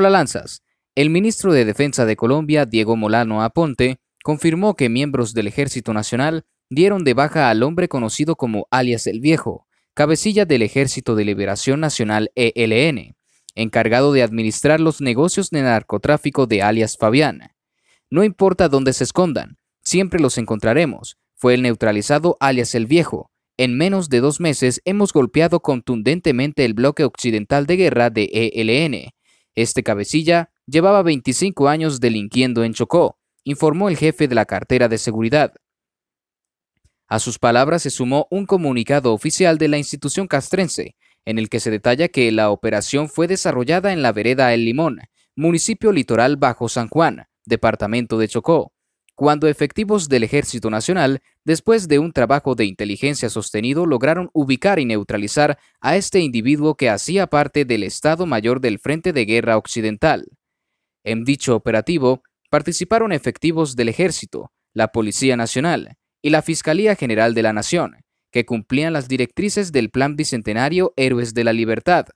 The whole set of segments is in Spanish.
Hola Lanzas. El ministro de Defensa de Colombia, Diego Molano Aponte, confirmó que miembros del Ejército Nacional dieron de baja al hombre conocido como alias el Viejo, cabecilla del Ejército de Liberación Nacional ELN, encargado de administrar los negocios de narcotráfico de alias Fabián. No importa dónde se escondan, siempre los encontraremos, fue el neutralizado alias el Viejo. En menos de dos meses hemos golpeado contundentemente el bloque occidental de guerra de ELN. Este cabecilla llevaba 25 años delinquiendo en Chocó, informó el jefe de la cartera de seguridad. A sus palabras se sumó un comunicado oficial de la institución castrense, en el que se detalla que la operación fue desarrollada en la vereda El Limón, municipio litoral bajo San Juan, departamento de Chocó, cuando efectivos del Ejército Nacional, después de un trabajo de inteligencia sostenido, lograron ubicar y neutralizar a este individuo que hacía parte del Estado Mayor del Frente de Guerra Occidental. En dicho operativo, participaron efectivos del Ejército, la Policía Nacional y la Fiscalía General de la Nación, que cumplían las directrices del Plan Bicentenario Héroes de la Libertad.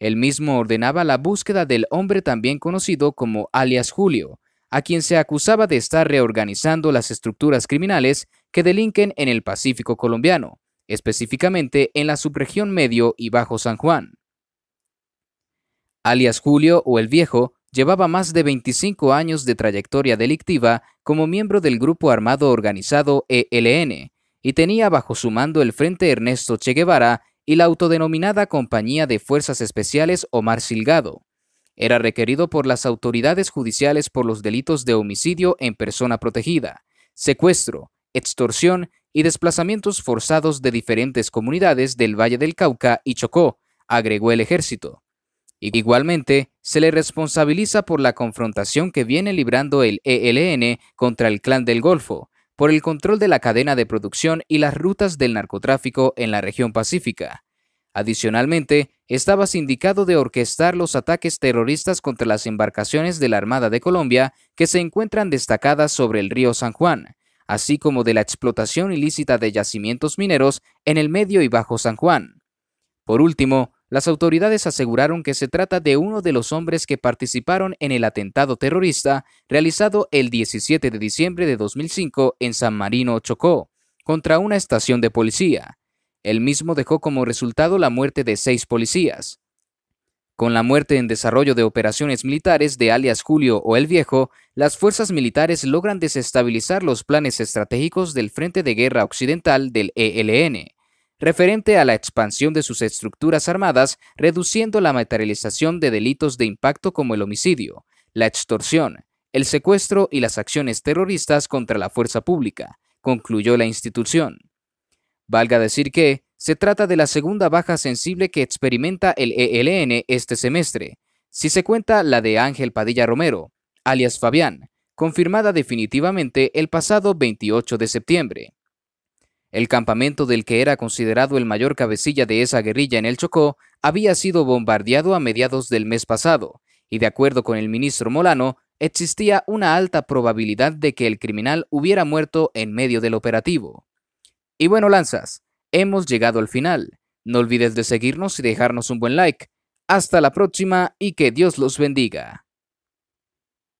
El mismo ordenaba la búsqueda del hombre también conocido como alias Julio, a quien se acusaba de estar reorganizando las estructuras criminales que delinquen en el Pacífico colombiano, específicamente en la subregión Medio y Bajo San Juan. Alias Julio o el Viejo llevaba más de 25 años de trayectoria delictiva como miembro del grupo armado organizado ELN, y tenía bajo su mando el Frente Ernesto Che Guevara y la autodenominada Compañía de Fuerzas Especiales Omar Silgado. Era requerido por las autoridades judiciales por los delitos de homicidio en persona protegida, secuestro, extorsión y desplazamientos forzados de diferentes comunidades del Valle del Cauca y Chocó, agregó el ejército. Igualmente, se le responsabiliza por la confrontación que viene librando el ELN contra el Clan del Golfo, por el control de la cadena de producción y las rutas del narcotráfico en la región pacífica. Adicionalmente, estaba sindicado de orquestar los ataques terroristas contra las embarcaciones de la Armada de Colombia que se encuentran destacadas sobre el río San Juan, así como de la explotación ilícita de yacimientos mineros en el medio y bajo San Juan. Por último, las autoridades aseguraron que se trata de uno de los hombres que participaron en el atentado terrorista realizado el 17 de diciembre de 2005 en San Marino, Chocó, contra una estación de policía. El mismo dejó como resultado la muerte de seis policías. Con la muerte en desarrollo de operaciones militares de alias Julio o el Viejo, las fuerzas militares logran desestabilizar los planes estratégicos del Frente de Guerra Occidental del ELN, referente a la expansión de sus estructuras armadas, reduciendo la materialización de delitos de impacto como el homicidio, la extorsión, el secuestro y las acciones terroristas contra la fuerza pública, concluyó la institución. Valga decir que se trata de la segunda baja sensible que experimenta el ELN este semestre, si se cuenta la de Ángel Padilla Romero, alias Fabián, confirmada definitivamente el pasado 28 de septiembre. El campamento del que era considerado el mayor cabecilla de esa guerrilla en el Chocó había sido bombardeado a mediados del mes pasado, y de acuerdo con el ministro Molano, existía una alta probabilidad de que el criminal hubiera muerto en medio del operativo. Y bueno, Lanzas, hemos llegado al final. No olvides de seguirnos y dejarnos un buen like. Hasta la próxima y que Dios los bendiga.